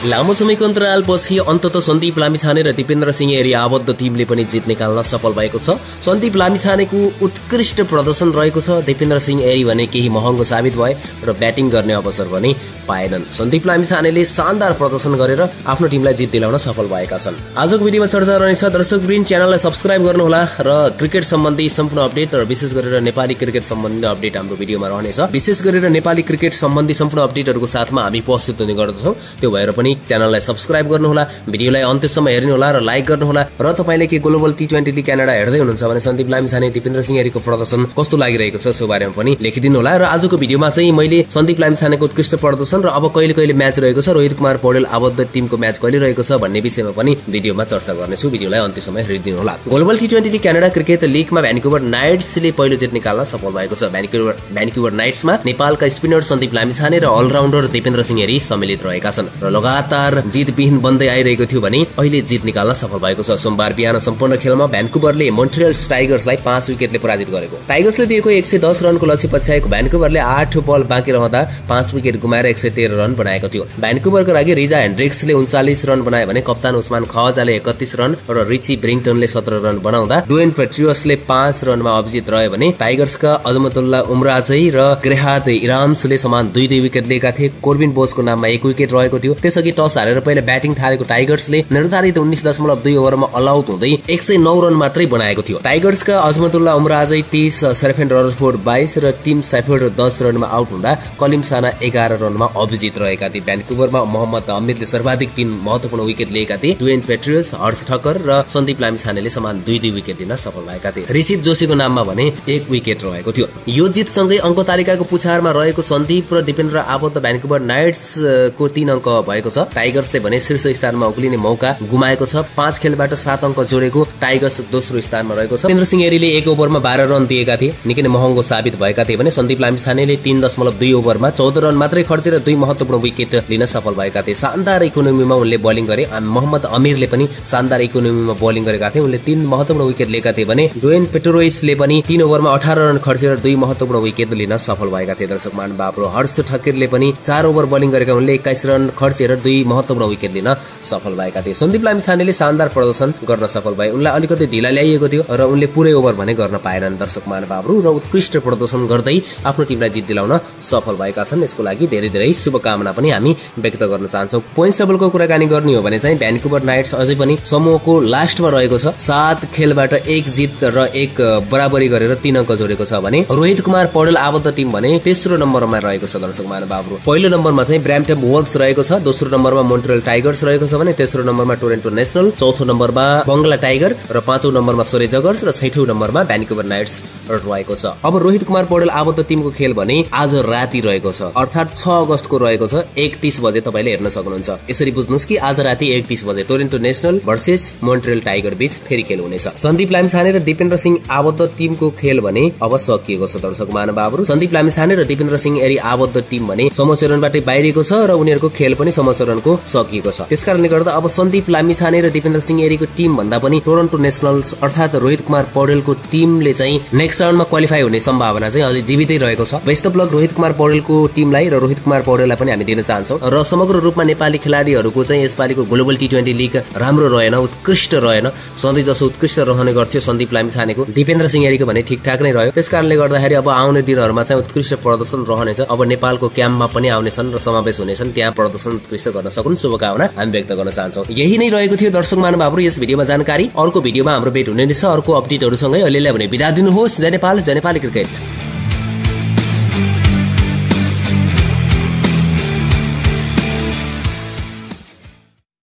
लामो समयको अन्तरालपछि अन्तत सन्दीप लामिछाने र दिपेन्द्र सिंह एरी आबद्ध टिमले पनि जित निकाल्न सफल भएको छ। सन्दीप लामिछानेको उत्कृष्ट प्रदर्शन रहेको छ। दिपेन्द्र सिंह एरी भने केही महँगो साबित भए र ब्याटिङ गर्ने अवसर पनि पाएनन्। सन्दीप लामिछानेले शानदार प्रदर्शन गरेर आफ्नो टिमलाई जित दिलाउन सफल भएका छन्। आजको भिडियोमा चर्चा रहनेछ। दर्शक वृन्द च्यानललाई सब्सक्राइब गर्नुहोला र क्रिकेट सम्बन्धी सम्पूर्ण अपडेट र विशेष गरेर नेपाली क्रिकेट सम्बन्धी अपडेट हाम्रो भिडियोमा रहनेछ। विशेष गरेर नेपाली क्रिकेट सम्बन्धी सम्पूर्ण अपडेटहरूको साथमा हामी प्रस्तुत हुने गर्दछौँ। त्यो भएर पनि च्यानललाई सब्सक्राइब गर्नुहोला भिडियोलाई अन्त्यसम्म हेर्नुहोला र लाइक गर्नुहोला र तपाईँले के global T twenty league Canada हेर्दै हुनुहुन्छ भने सन्दीप लामिछाने दिपेन्द्र सिंह प्रदर्शन कस्तो लागिरहेको छ सो बारेमा पनि लेखिदिनु होला र आजको भिडियोमा चाहिँ मैले सन्दीप लामिछानेको उत्कृष्ट प्रदर्शन र अब कहिले कहिले म्याच रहेको छ रोहित कुमार पौडेल आबद्ध टिमको म्याच कहिले रहेको छ भन्ने विषयमा पनि भिडियोमा चर्चा गर्नेछु। भिडियोलाई अन्त्यसम्म हेरिदिनु होला global T twenty league Canada cricket लिगमा Vancouver नाइट्सले पहिलो जित निकाल्न सफल भएको छ। भ्यान्कुवर नाइट्समा नेपालका स्पिनर सन्दीप लामिछाने र अलराउन्डर दिपेन्द्र सिंह हेरी सम्मिलित रहेका छन् र लगातार जितविहीन बन्दै आइरहेको थियो भने अहिले जित निकाल्न सफल भएको छ। सोमबार बिहान सम्पूर्ण खेलमा भ्यान्कुभरले मोन्ट्रियल टाइगर्सलाई पाँच विकेटले पराजित गरेको। टाइगर्सले दिएको एक सय दस रनको लक्ष्य पछ्याएको भ्यान्कुभरले आठ बल बाँकी रहँदा पाँच विकेट गुमाएर एक सय तेह्र रन बनाएको थियो। भ्यान्कुभरको लागि रिजा हेन्ड्रिक्सले उन्चालिस रन बनायो भने कप्तान उस्मान खजाले एकतिस रन र रिची ब्रिङटनले सत्र रन बनाउँदा डुएन पेट्रियसले पाँच रनमा अभिजित रह्यो भने टाइगर्सका अजमतुल्ला उमराजै र ग्रेहाद इराम्सले समान दुई दुई विकेट लिएका थिए। कोर्बिन बोसको नाममा एक विकेट रहेको थियो। त्यसअघि टस हारेर पहिला ब्याटिङ थालेको टाइगर्सले निर्धारित उन्नाइस दशमलव दुई ओभरमा अलआउट हुँदै एक सय नौ रन मात्रै बनाएको थियो। टाइगर्सका अजमतुल्ला उमराजै तीस सेफेन्ड रनफोर्ड बाइस र टिम सेफेन्ड दस रनमा आउट हुँदा कलिम साना एघार रनमा अभिजित रहेका थिए। भ्यान्कुभरमा मोहम्मद अमिरले सर्वाधिक तीन महत्वपूर्ण विकेट लिएका थिए। डुएन पेट्रियस हर्ष ठक्कर र सन्दीप लामिछानेले समान दुई दुई विकेट लिन सफल भएका थिए। ऋषित जोशीको नाममा भने एक विकेट रहेको थियो। यो जितसँगै अङ्क तालिकाको पुछारमा रहेको सन्दीप र दिपेन्द्र आबद्ध भ्यान्कुभर नाइट्सको तीन अङ्क भएको छ। टाइगर्सले भने शीर्ष स्थानमा उक्लिने मौका गुमाएको छ। पाँच खेलबाट सात अङ्क जोडेको टाइगर्स दोस्रो स्थानमा रहेको छ। महेन्द्र सिंह एरीले एक ओभरमा बाह्र रन दिएका थिए। निकै नै महँगो साबित भएका थिए भने सन्दीप लामिछानेले तीन दशमलव दुई ओभरमा चौध रन मात्रै खर्चेर दुई महत्वपूर्ण विकेट लिन सफल भएका थिए। शानदार इकोनोमीमा उनले बलिङ गरे। मोहम्मद अमिरले पनि शानदार इकोनोमीमा बलिङ गरेका थिए। उनले तीन महत्वपूर्ण विकेट लिएका थिए भने डोएन पेट्रोइसले पनि तीन ओभरमा अठार रन खर्चेर दुई महत्वपूर्ण विकेट लिन सफल भएका थिए। दर्शक बाब्रो हर्ष ठक्करले पनि चार ओभर बलिङ गरेका उनले एक्काइस रन खर्चेर दुई महत्वपूर्ण विकेट लिन सफल भएका थिए। सन्दीप लामिछानेले शानदार प्रदर्शन गर्न सफल भए। उनलाई अलिकति ढिला ल्याइएको थियो र उनले पुरै ओभर भने गर्न पाएनन् दर्शक महानुभावहरू र उत्कृष्ट प्रदर्शन गर्दै आफ्नो टिमलाई जित दिलाउन सफल भएका छन्। यसको लागि धेरै धेरै शुभकामना पनि हामी व्यक्त गर्न चाहन्छौँ। पोइन्ट्स टेबलको कुराकानी गर्ने हो भने चाहिँ भ्यान्कुभर नाइट्स अझै पनि समूहको लास्टमा रहेको छ। सात खेलबाट एक जित र एक बराबरी गरेर तीन अङ्क जोडेको छ भने रोहित कुमार पौडेल आबद्ध टिम भने तेस्रो नम्बरमा रहेको छ दर्शक महानुभावहरू। पहिलो नम्बरमा चाहिँ ब्राम्टम वोल्स रहेको छ। दोस्रो नम्बरमा मोन्ट्रियल टाइगर्स रहेको छ भने तेस्रो नम्बरमा टोरेन्टो नेसनल चौथो नम्बरमा बङ्गला टाइगर र पाँचौं नम्बरमा सोरे जगर्स र छैठौं नम्बरमा भ्यान्कुभर नाइट्स रहेको छ। अब रोहित कुमार पौडेल आबद्ध टिमको खेल भने आज राति रहेको छ। अर्थात् छ अगस्तको रहेको छ एकतिस बजे तपाईँले हेर्न सक्नुहुन्छ। यसरी बुझ्नुहोस् कि आज राति एकतिस बजे Toronto national versus Montreal tiger बीच फेरि खेल हुनेछ। सन्दीप लामिछाने र दिपेन्द्र सिंह आबद्ध टिमको खेल भने अब सकिएको छ। दर्शक महानुभावहरू सन्दीप लामिछाने र दिपेन्द्र सिंह एरी आबद्ध टिम भने समचरणबाटै बाहिरिएको छ र उनीहरूको खेल पनि समचरणको सकिएको छ। त्यसकारणले गर्दा अब सन्दीप लामिछाने र दिपेन्द्र सिंह एरीको टिम भन्दा पनि टोरन्टो नेसनल्स अर्थात् रोहित कुमार पौडेलको टिमले चाहिँ नेक्स्ट राउन्डमा क्वालिफाई हुने सम्भावना चाहिँ अझै जीवितै रहेको छ। बेस्ट ब्लक रोहित कुमार पौडेलको टिमलाई र रोहित कुमार पौडेललाई पनि हामी दिन चाहन्छौँ। र समग्र रूपमा नेपाली खेलाडीहरूको चाहिँ यसपालिको ग्लोबल टी ट्वेन्टी लिग राम्रो रहेन उत्कृष्ट रहेन। सधैँ जसो उत्कृष्ट रहने गर्थ्यो सन्दीप लामिछानेको। दिपेन्द्र सिंह एरीको भने ठिकठाक नै रह्यो। त्यस कारणले गर्दाखेरि अब आउने दिनहरूमा चाहिँ उत्कृष्ट प्रदर्शन रहनेछ। अब नेपालको क्याम्पमा पनि आउनेछन् र समावेश हुनेछन्। त्यहाँ प्रदर्शन उत्कृष्ट गर्न सकुन्। शुभकामना हामी व्यक्त गर्न चाहन्छौँ। यही नै रहेको थियो दर्शक महानुभावहरू यस भिडियोमा जानकारी। अर्को भिडियोमा हाम्रो भेट हुने अर्को अपडेटहरूसँगै अहिलेलाई भने बिदा दिनुहोस्। जय नेपाल जय नेपाली क्रिकेट।